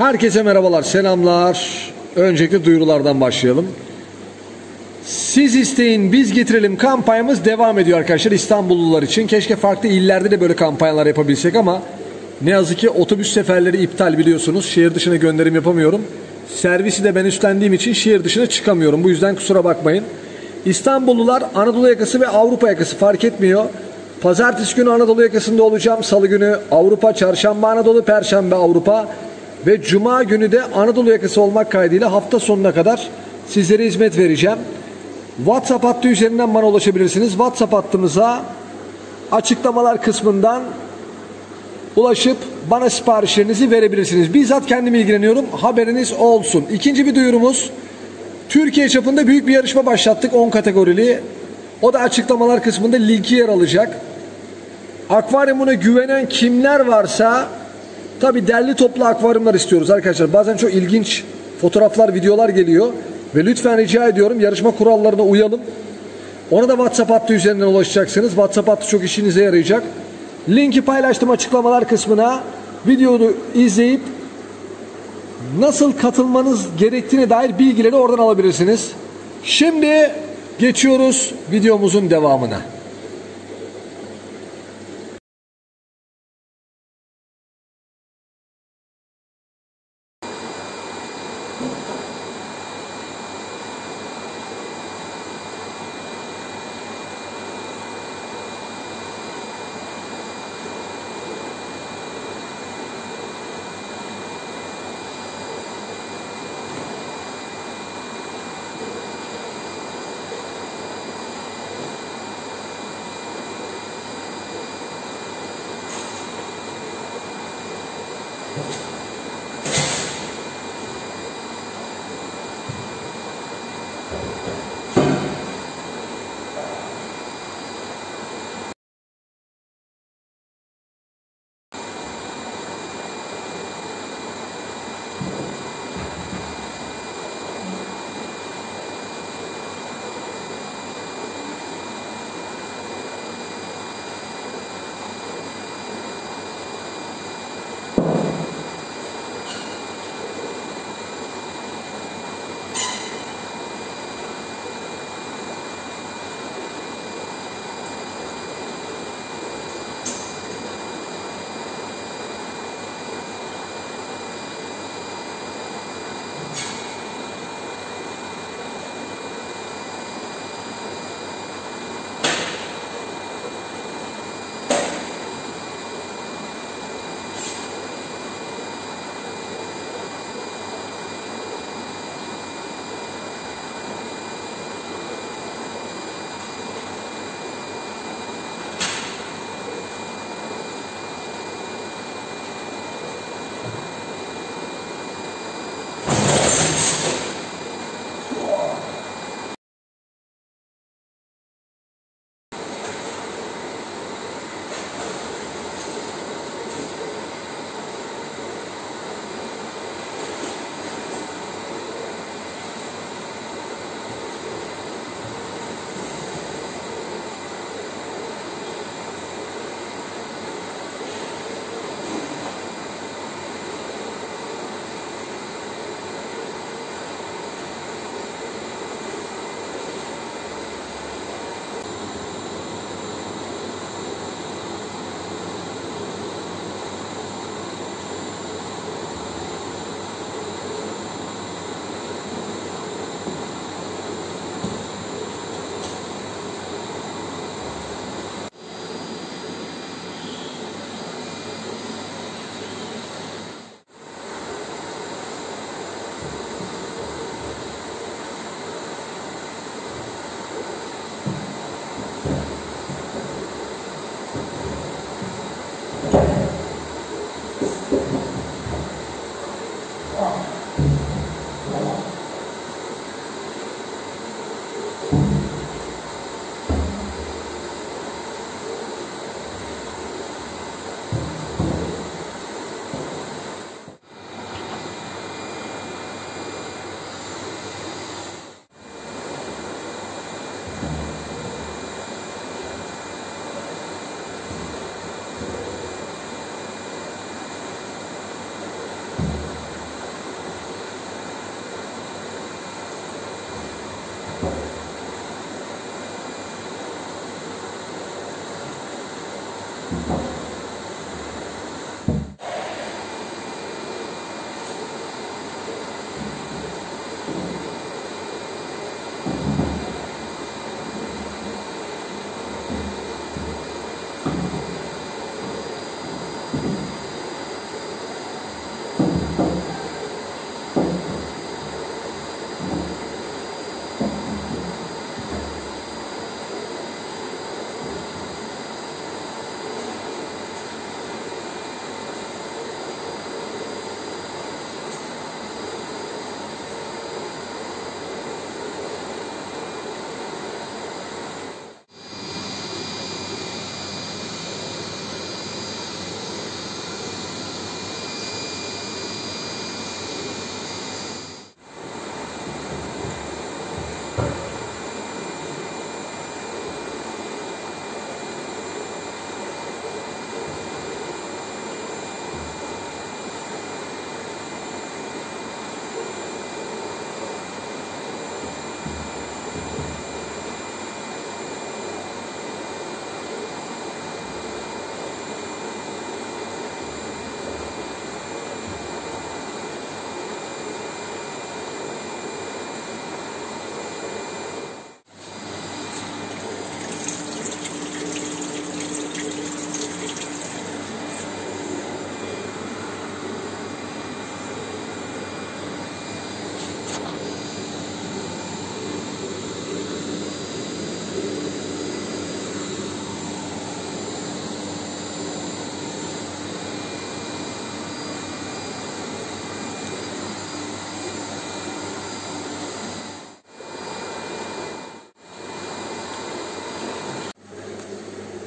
Herkese merhabalar, selamlar. Öncelikle duyurulardan başlayalım. Siz isteyin, biz getirelim kampanyamız devam ediyor arkadaşlar İstanbullular için. Keşke farklı illerde de böyle kampanyalar yapabilsek ama ne yazık ki otobüs seferleri iptal biliyorsunuz. Şehir dışına gönderim yapamıyorum. Servisi de ben üstlendiğim için şehir dışına çıkamıyorum. Bu yüzden kusura bakmayın. İstanbullular Anadolu yakası ve Avrupa yakası fark etmiyor. Pazartesi günü Anadolu yakasında olacağım. Salı günü Avrupa, çarşamba Anadolu, perşembe Avrupa ve cuma günü de Anadolu yakası olmak kaydıyla hafta sonuna kadar sizlere hizmet vereceğim. WhatsApp hattı üzerinden bana ulaşabilirsiniz. WhatsApp hattımıza açıklamalar kısmından ulaşıp bana siparişlerinizi verebilirsiniz. Bizzat kendim ilgileniyorum. Haberiniz olsun. İkinci bir duyurumuz. Türkiye çapında büyük bir yarışma başlattık 10 kategorili. O da açıklamalar kısmında linki yer alacak. Akvaryumuna güvenen kimler varsa tabi derli toplu akvaryumlar istiyoruz arkadaşlar. Bazen çok ilginç fotoğraflar, videolar geliyor. Ve lütfen rica ediyorum yarışma kurallarına uyalım. Ona da WhatsApp hattı üzerinden ulaşacaksınız. WhatsApp hattı çok işinize yarayacak. Linki paylaştım açıklamalar kısmına. Videoyu izleyip nasıl katılmanız gerektiğine dair bilgileri oradan alabilirsiniz. Şimdi geçiyoruz videomuzun devamına.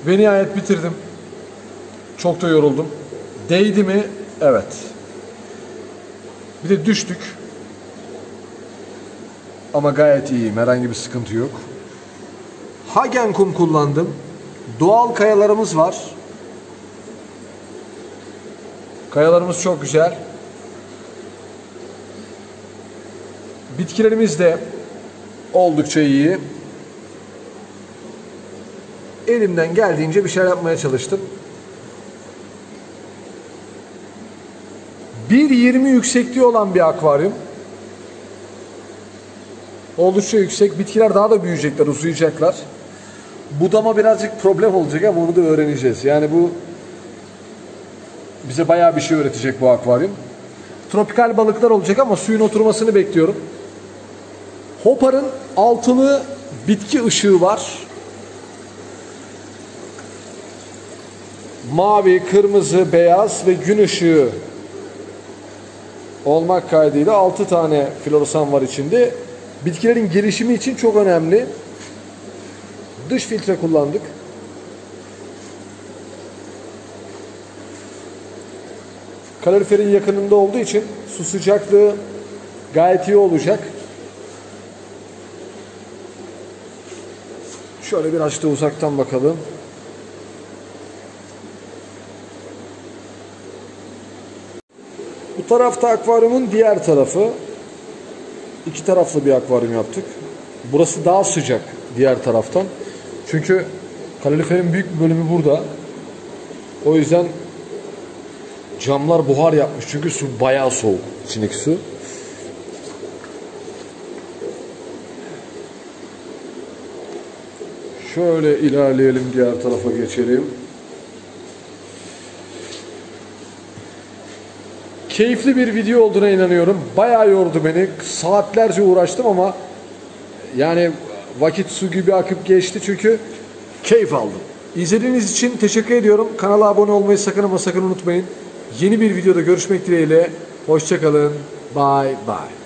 Ve nihayet bitirdim. Çok da yoruldum. Değdi mi? Evet. Bir de düştük. Ama gayet iyiyim. Herhangi bir sıkıntı yok. Hagen kum kullandım. Doğal kayalarımız var. Kayalarımız çok güzel. Bitkilerimiz de oldukça iyi. Elimden geldiğince bir şeyler yapmaya çalıştım. 1.20 yüksekliği olan bir akvaryum. Oldukça yüksek. Bitkiler daha da büyüyecekler, uzayacaklar. Budama birazcık problem olacak ama onu da öğreneceğiz. Yani bu bize bayağı bir şey öğretecek bu akvaryum. Tropikal balıklar olacak ama suyun oturmasını bekliyorum. Hopper'ın altılı bitki ışığı var. Mavi, kırmızı, beyaz ve gün ışığı olmak kaydıyla 6 tane floresan var içinde. Bitkilerin gelişimi için çok önemli. Dış filtre kullandık. Kaloriferin yakınında olduğu için su sıcaklığı gayet iyi olacak. Şöyle biraz da uzaktan bakalım. Tarafta akvaryumun diğer tarafı. İki taraflı bir akvaryum yaptık. Burası daha sıcak diğer taraftan. Çünkü kaloriferin büyük bir bölümü burada. O yüzden camlar buhar yapmış. Çünkü su bayağı soğuk. içindeki su. Şöyle ilerleyelim diğer tarafa geçelim. Keyifli bir video olduğuna inanıyorum. Bayağı yordu beni. Saatlerce uğraştım ama yani vakit su gibi akıp geçti çünkü keyif aldım. İzlediğiniz için teşekkür ediyorum. Kanala abone olmayı sakın ama sakın unutmayın. Yeni bir videoda görüşmek dileğiyle. Hoşçakalın. Bye bye.